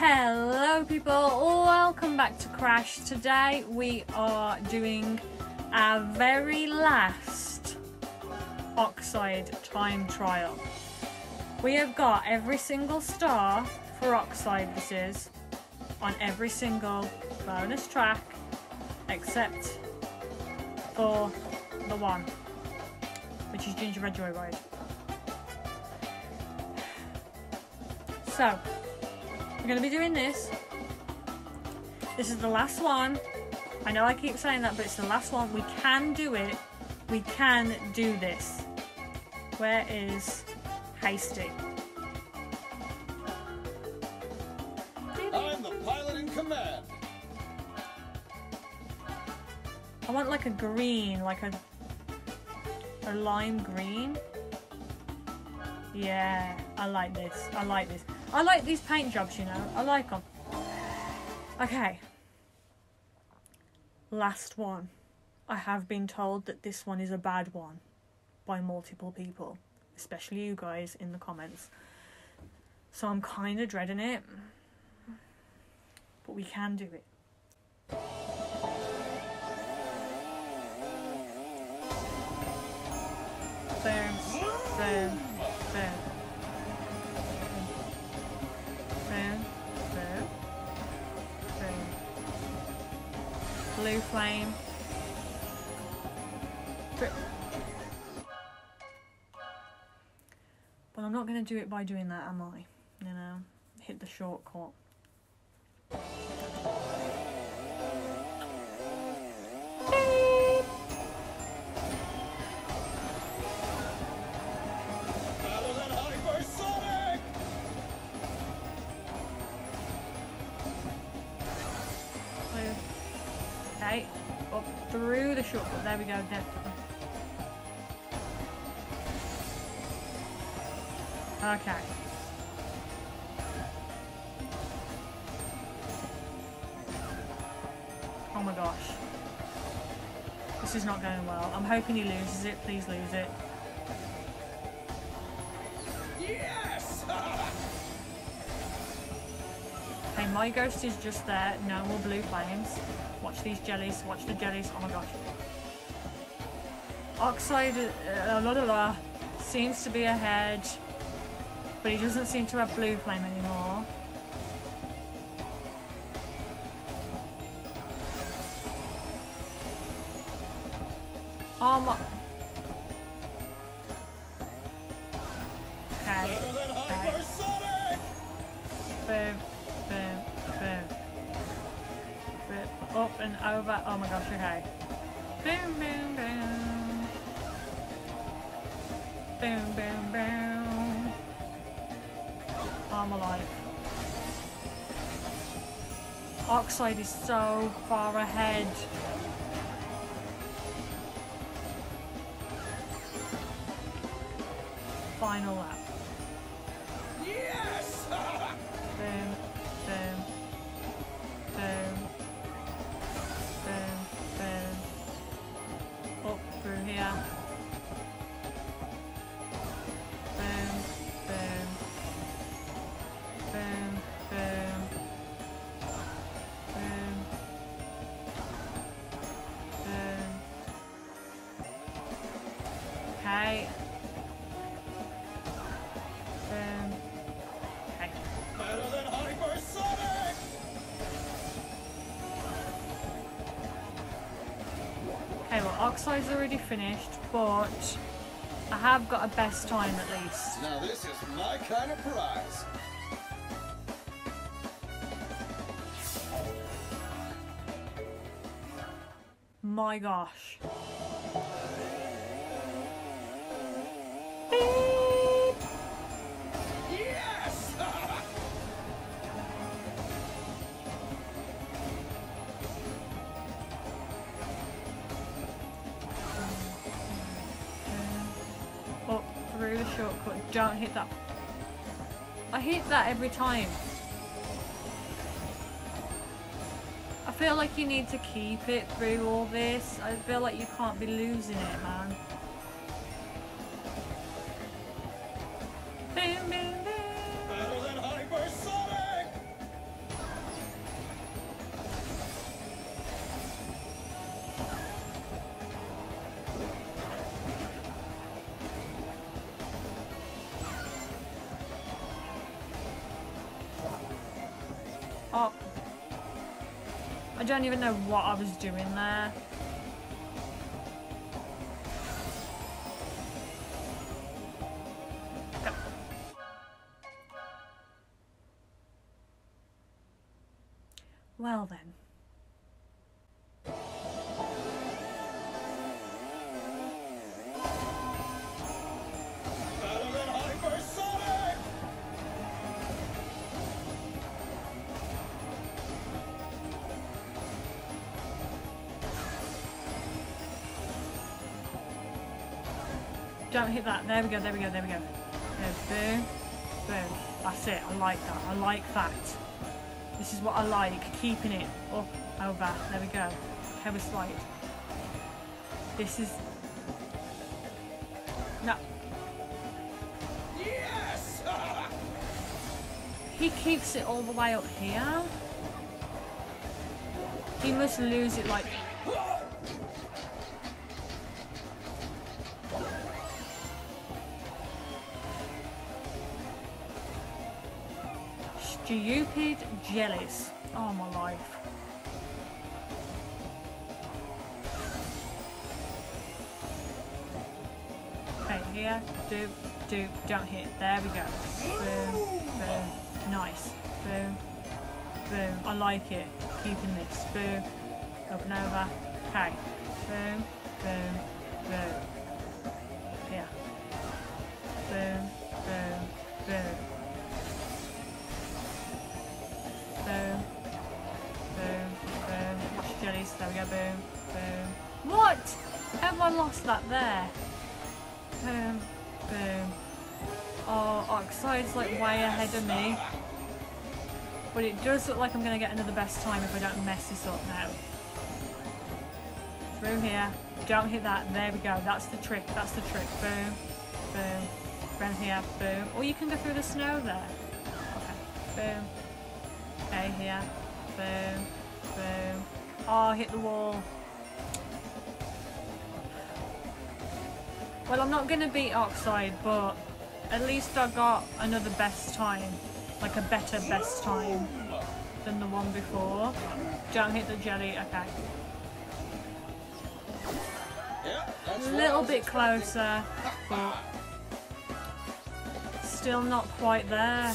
Hello people, welcome back to Crash. Today we are doing our very last Oxide time trial. We have got every single star for Oxide this is on every single bonus track except for the one which is Gingerbread Joyride. So, we're going to be doing this. This is the last one. I know I keep saying that, but it's the last one. We can do it. We can do this. Where is Hasty? I'm the pilot in command. I want like a green, like a a lime green. Yeah, I like this. I like this. I like these paint jobs, you know. I like them. Okay. Last one. I have been told that this one is a bad one by multiple people, especially you guys in the comments. So I'm kind of dreading it. But we can do it. Boom, boom. Blue flame. Drip. But I'm not going to do it by doing that, am I? You know, hit the shortcut. Up through the shortcut. There we go, definitely. Okay. Oh my gosh. This is not going well. I'm hoping he loses it. Please lose it. Yes. My ghost is just there. No more blue flames. Watch these jellies. Watch the jellies. Oh my gosh. Oxide, uh, la la la, seems to be ahead, but he doesn't seem to have blue flame anymore. Boom, boom, boom. I'm alive. Oxide is so far ahead. Final lap. Already finished, but I have got a best time at least. Now this is my kind of prize. My gosh. Yes. Don't hit that. I hit that every time. I feel like you need to keep it through all this. I feel like you can't be losing it, man. Up. I don't even know what I was doing there. Hit that. There we go, there we go, there we go. There, boom, boom. That's it. I like that. I like that. This is what I like. Keeping it up, over. There we go. Cover slide. This is... No. Yes! He keeps it all the way up here. He must lose it like... Stupid jellies. Oh my life. Okay, here, do, do, don't hit. There we go. Boom, boom. Nice. Boom, boom. I like it. Keeping this. Boom. Open over. Okay. Boom, boom, boom. Oxide's like way ahead of me. But it does look like I'm going to get another best time if I don't mess this up now. Through here. Don't hit that. There we go. That's the trick. That's the trick. Boom. Boom. Round here. Boom. Or you can go through the snow there. Okay. Boom. Okay, here. Boom. Boom. Oh, hit the wall. Well, I'm not going to beat Oxide, but at least I got another best time. Like a better best time than the one before. Don't hit the jelly. Okay. A little bit closer, but still not quite there.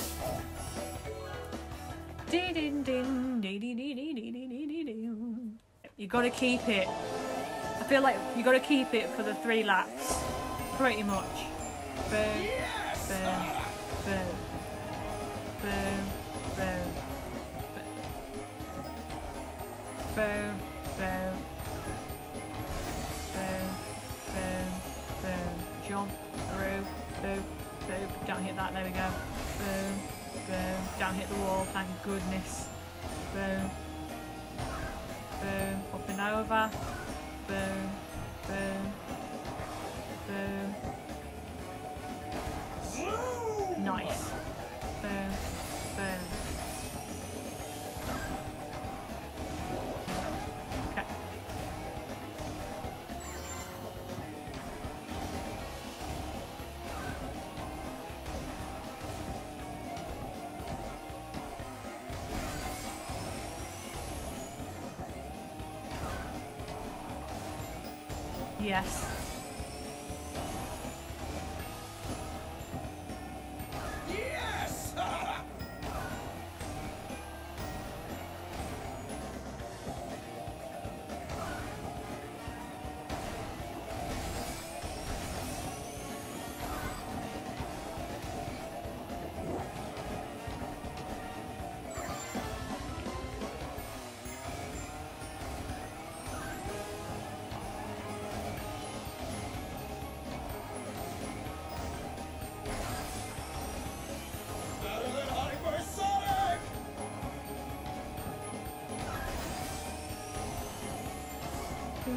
You gotta keep it. I feel like you gotta keep it for the three laps. Pretty much. Boom, boom, boom, boom, boom, boom, boom, boom, boom, boom. Jump through, boom, boom. Don't hit that. There we go. Boom, boom. Don't hit the wall. Thank goodness. Boom, boom. Up and over. Boom, boom, boom. Yes.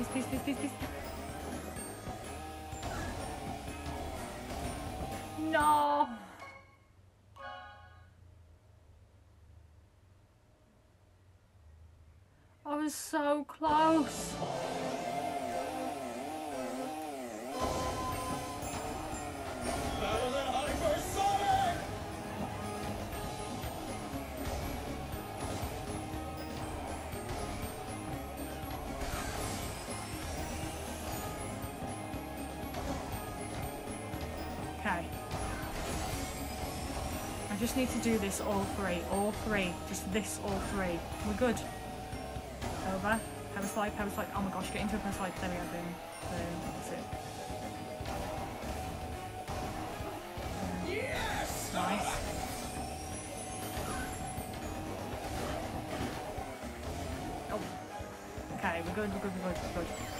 Isso, isso, isso, isso. Okay. I just need to do this all three. All three. Just this all three. We're good. Over. Power slide, power slide. Oh my gosh, get into a power slide. There we go. Boom. Boom. That's it. Yes! Nice. Oh. Okay, we're good, we're good, we're good, we're good.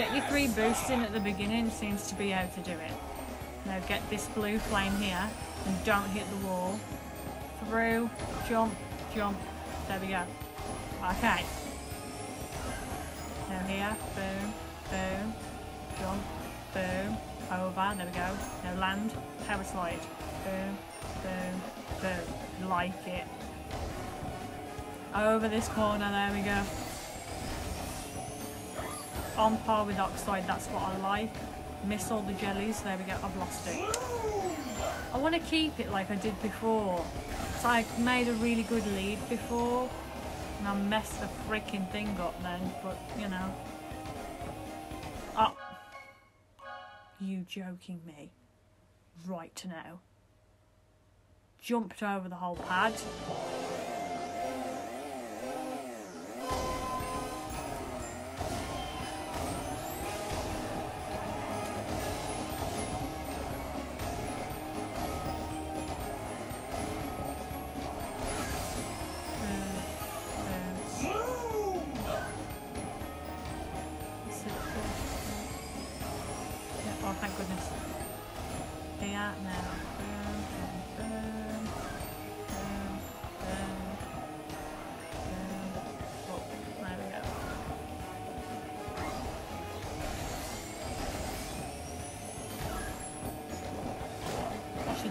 Get your three boosts in at the beginning seems to be how to do it. Now get this blue flame here and don't hit the wall. Through, jump, jump. There we go. Okay. Now here, boom, boom, jump, boom, over, there we go. Now land, power slide. Boom, boom, boom. Like it. Over this corner, there we go. On par with Oxide, that's what I like. Miss all the jellies, there we go, I've lost it. I want to keep it like I did before. So I made a really good lead before, and I messed the freaking thing up then, but you know. Oh. You joking me? Right to now. Jumped over the whole pad.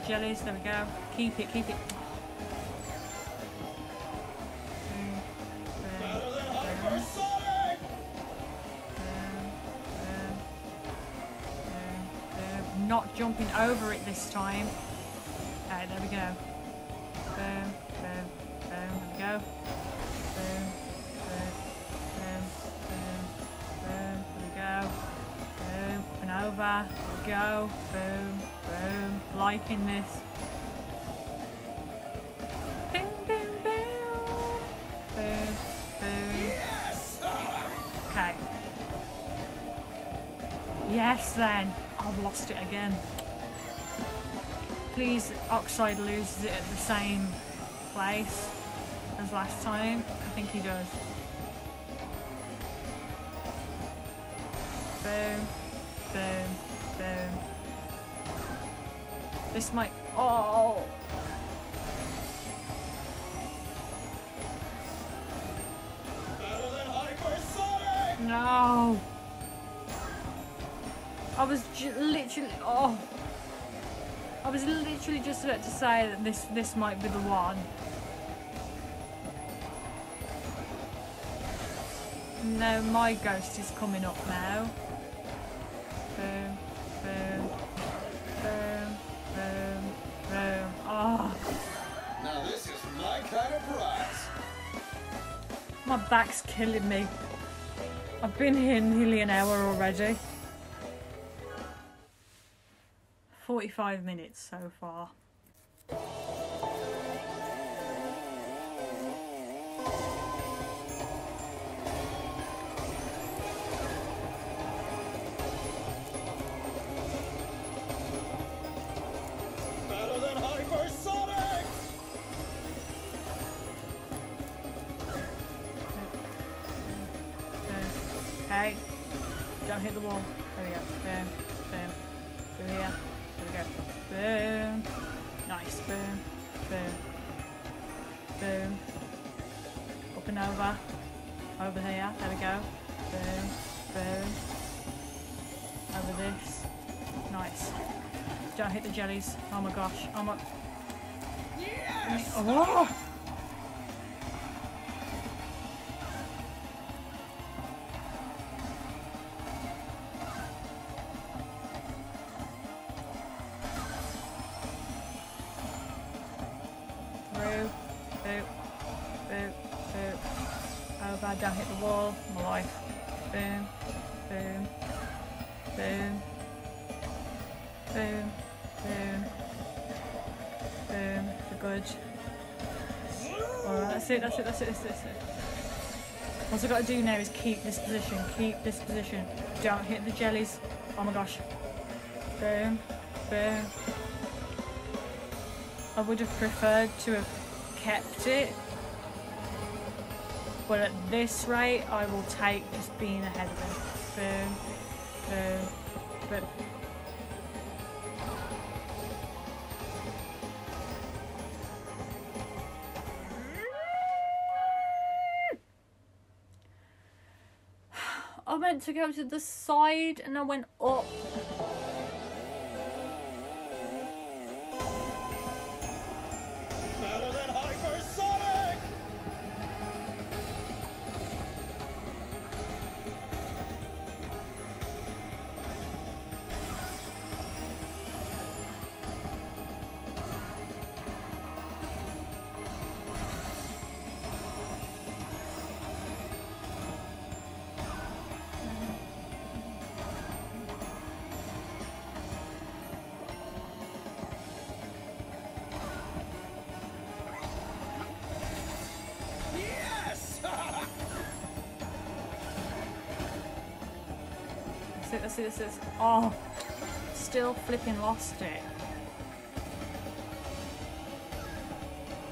Jellies, there we go. Keep it, keep it. Not jumping over it this time. Boom, boom, liking this. Boom, boom, boom. Boom, boom. Yes! Okay. Yes, then. I've lost it again. Please, Oxide loses it at the same place as last time. I think he does. Boom, This might. Oh! No! I was literally. Oh! I was literally just about to say that this this might be the one. No, my ghost is coming up now. My back's killing me. I've been here nearly an hour already. 45 minutes so far. Jellies. Oh my gosh. Oh my. Yes! Oh! That's it, that's it, that's it, that's it. What I've got to do now is keep this position, keep this position. Don't hit the jellies. Oh my gosh. Boom, boom. I would have preferred to have kept it. But at this rate, I will take just being ahead of. Boom, boom, boom. I meant to go to the side and I went up. It, that's it. Oh, still flipping lost it.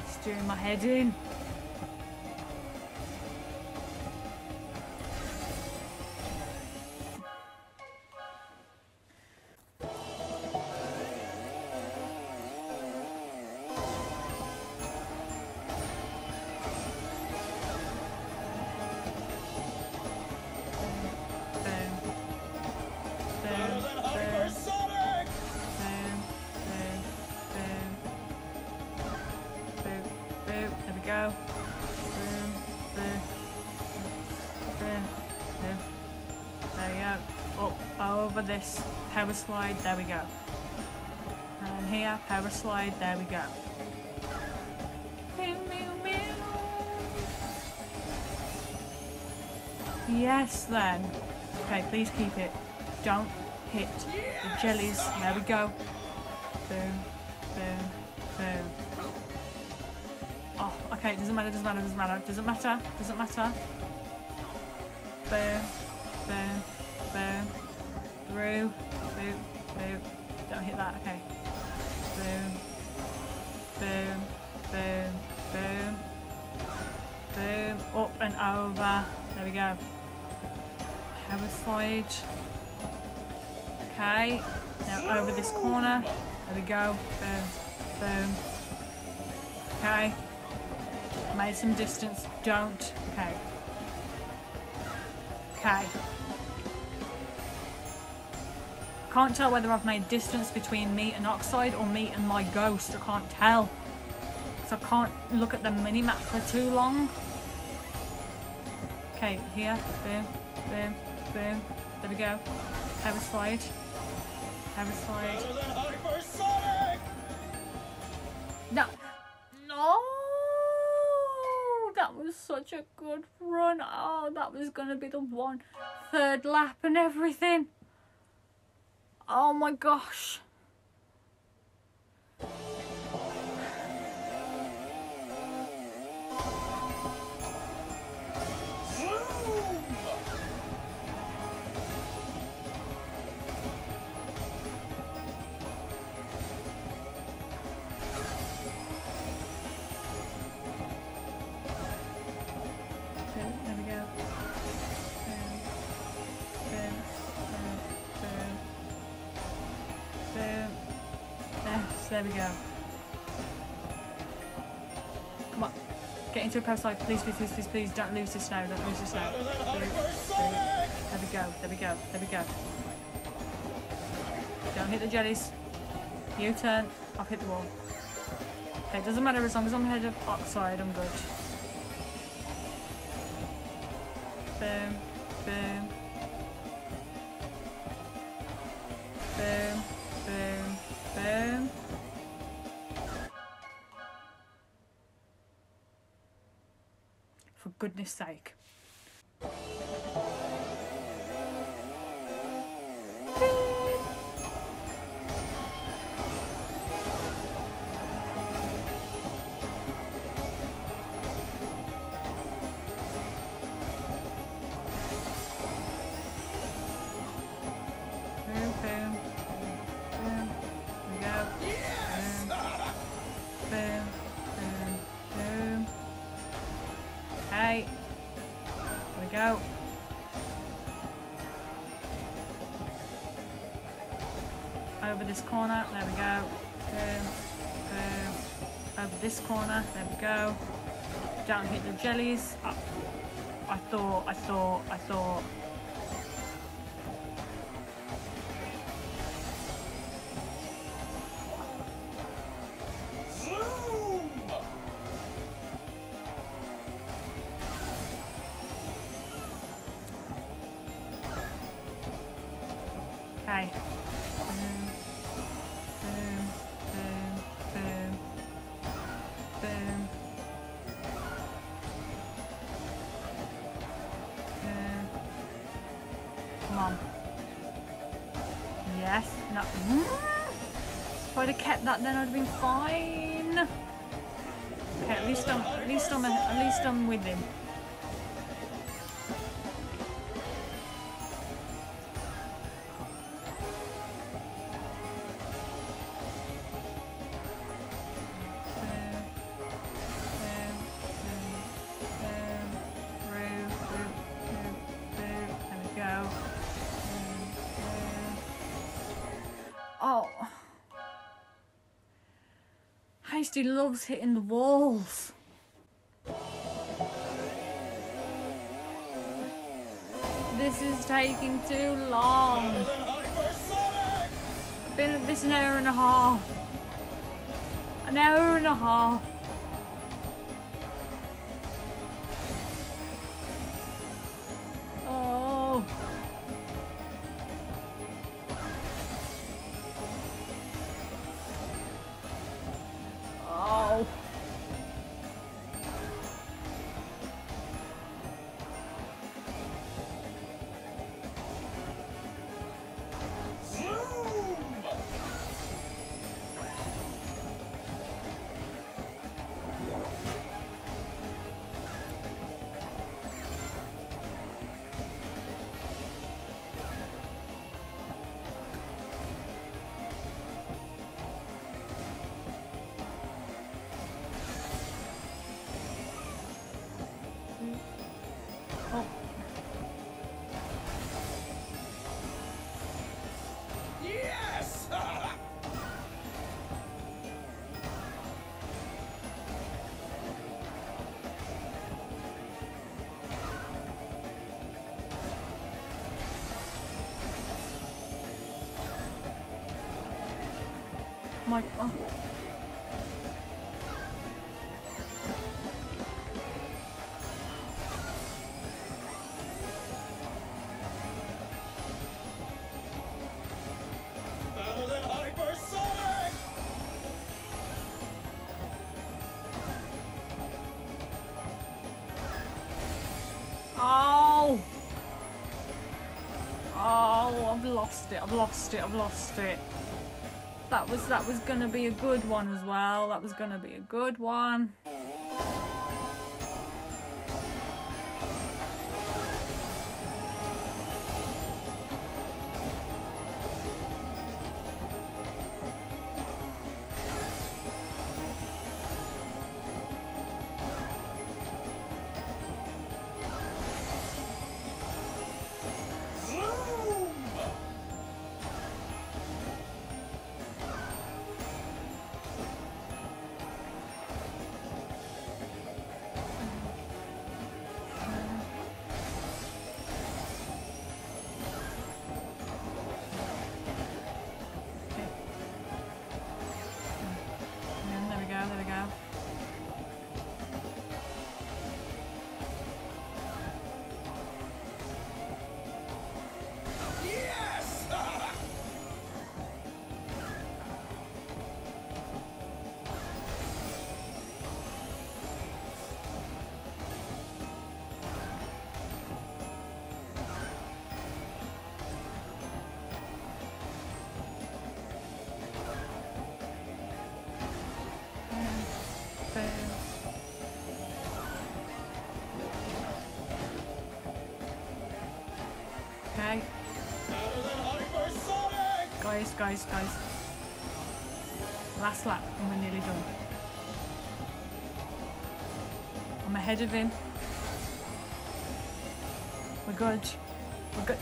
Steering my head in. This power slide. There we go. And here, power slide. There we go. Yes, then. Okay, please keep it. Don't hit the jellies. There we go. Boom, boom, boom. Oh, okay, doesn't matter, doesn't matter, doesn't matter, doesn't matter, doesn't matter. Boom. Through, boom, boom. Don't hit that, okay. Boom, boom, boom, boom. Boom, up and over. There we go. Power slide. Okay, now over this corner. There we go. Boom, boom. Okay. Made some distance. Don't. Okay. Okay. Can't tell whether I've made distance between me and Oxide or me and my ghost. I can't tell. So I can't look at the mini-map for too long. Okay, here. Boom, boom, boom. There we go. Slide. Power slide. Better than hypersonic! No. No. That was such a good run. Oh, that was going to be the one third lap and everything. Oh my gosh. There we go. Come on. Get into a post side. Please, please, please, please, please. Don't lose this now. Don't lose this now. Better than Boom. Boom. hypersonic! There we go. There we go. There we go. Don't hit the jellies. U turn. I've hit the wall. Okay, it doesn't matter as long as I'm ahead of Oxide, I'm good. Boom. Boom. Goodness sake. Corner. There we go. Don't hit the jellies. I, I thought, I thought, I thought. Okay. I'd have kept that, then I'd have been fine. Okay, at least I'm, at least I'm, at least I'm with him. Hasty loves hitting the walls. This is taking too long. Been at this an hour and a half. An hour and a half. Oh. Yes! My. Oh. Lost it. I've lost it. That was that was gonna be a good one as well. That was gonna be a good one. Guys, guys. Last lap, and we're nearly done. I'm ahead of him. We're good. We're good.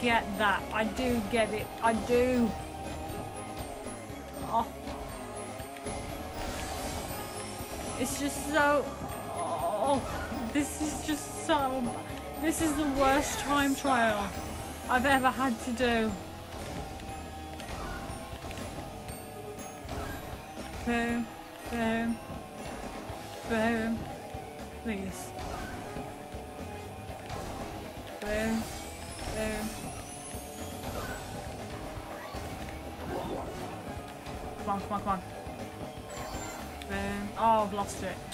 Get that. I do get it. I do. Oh. It's just so. Oh, this is just so. This is the worst time trial I've ever had to do. Boom, boom, boom. Please. Boom, boom. Come on, come on, come on. Oh, I've lost it.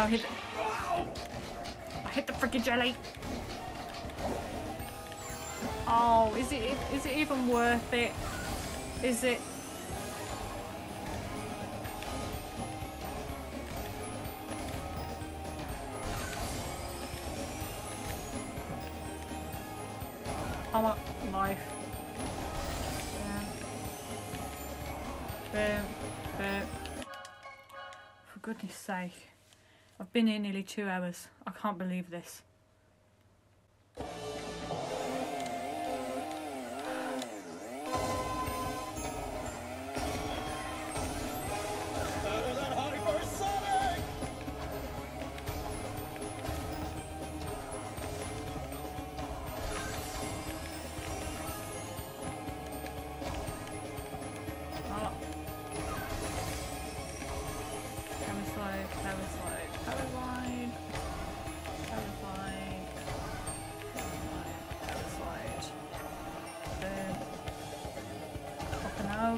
Don't hit. I hit the freaking jelly. Oh, is it is it even worth it? Is it? I've been here nearly two hours. I can't believe this.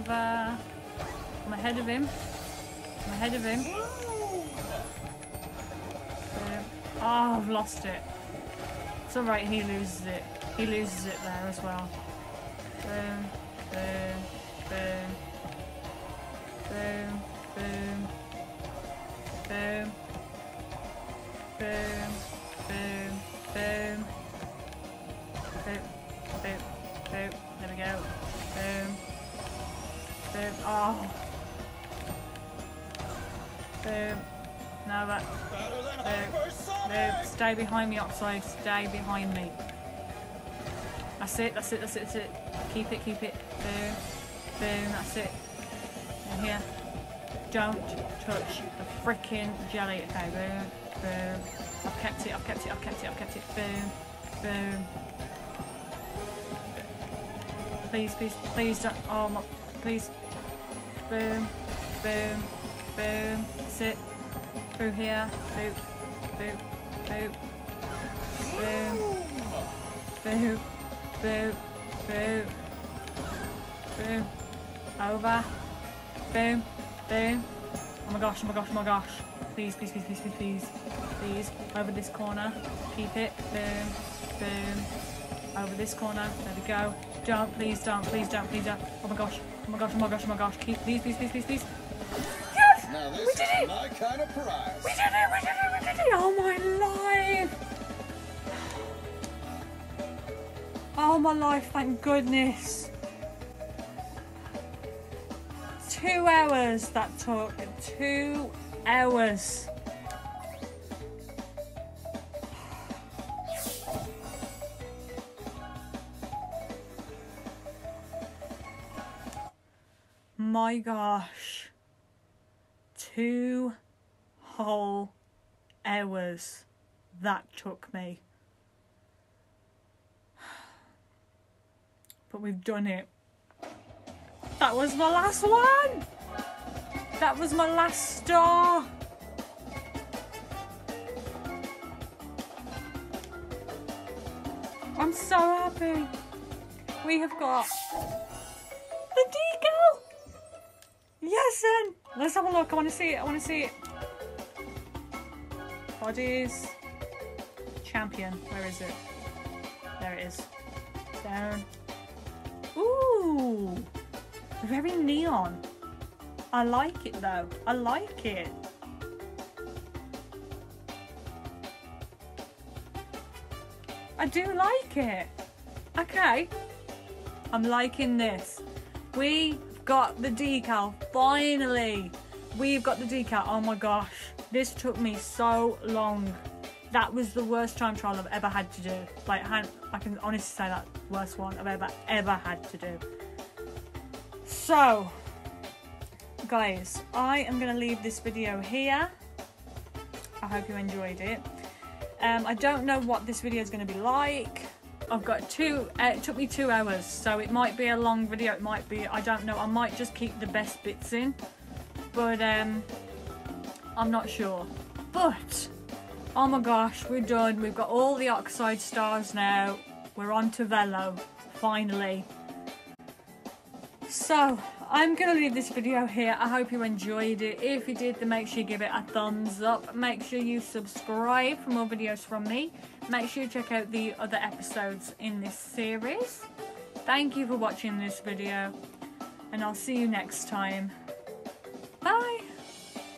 Hopping over. I'm ahead of him. I'm ahead of him. Zoom! Oh, I've lost it. It's alright, he loses it. He loses it there as well. Boom, boom. Boom, boom. Boom. Boom, boom, Oh. Uh, boom. Now that Better than no, Hypersonic! stay behind me, Oxide. Stay behind me. That's it, that's it, that's it, that's it. Keep it, keep it. Boom. Boom, that's it. And here. Don't touch the freaking jelly. Okay, boom, boom. I've kept it, I've kept it, I've kept it, I've kept it. Boom, boom. Please, please, please don't. Oh my, please. Boom, boom, boom. Sit. Through here. Boop, boop, boop. Boom, boop, boop, boop. Boom. Over. Boom, boom. Oh my gosh, oh my gosh, oh my gosh. Please, please, please, please, please, please. Please. Over this corner. Keep it. Boom, boom. Over this corner. There we go. Don't, please don't, please don't, please don't. Oh my gosh, oh my gosh, oh my gosh, oh my gosh. Keep, please, please, please, please, please. Yes! Now this We is it! my kind of prize. We did it! We did it! We did it! Oh my life! Oh my life! Thank goodness. Two hours that took. Two hours. My gosh. two whole hours that took me. But we've done it. That was my last one! That was my last star! I'm so happy. We have got the decal. Yes, then. Let's have a look. I want to see it. I want to see it. Bodies. Champion. Where is it? There it is. Down. Ooh. Very neon. I like it though. I like it. I do like it. Okay. I'm liking this. We've got the decal. Finally. We've got the decal. Oh my gosh. This took me so long. That was the worst time trial I've ever had to do. Like, I can honestly say that worst one I've ever, ever had to do. So, guys, I am to leave this video here. I hope you enjoyed it. Um, I don't know what this video is going to be like. I've got two, uh, it took me two hours, so it might be a long video, it might be, I don't know, I might just keep the best bits in, but um, I'm not sure. But, oh my gosh, we're done, we've got all the Oxide stars now, we're on to Velo, finally. So, I'm going to leave this video here. I hope you enjoyed it. If you did, then make sure you give it a thumbs up. Make sure you subscribe for more videos from me. Make sure you check out the other episodes in this series. Thank you for watching this video. And I'll see you next time.